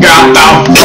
Gata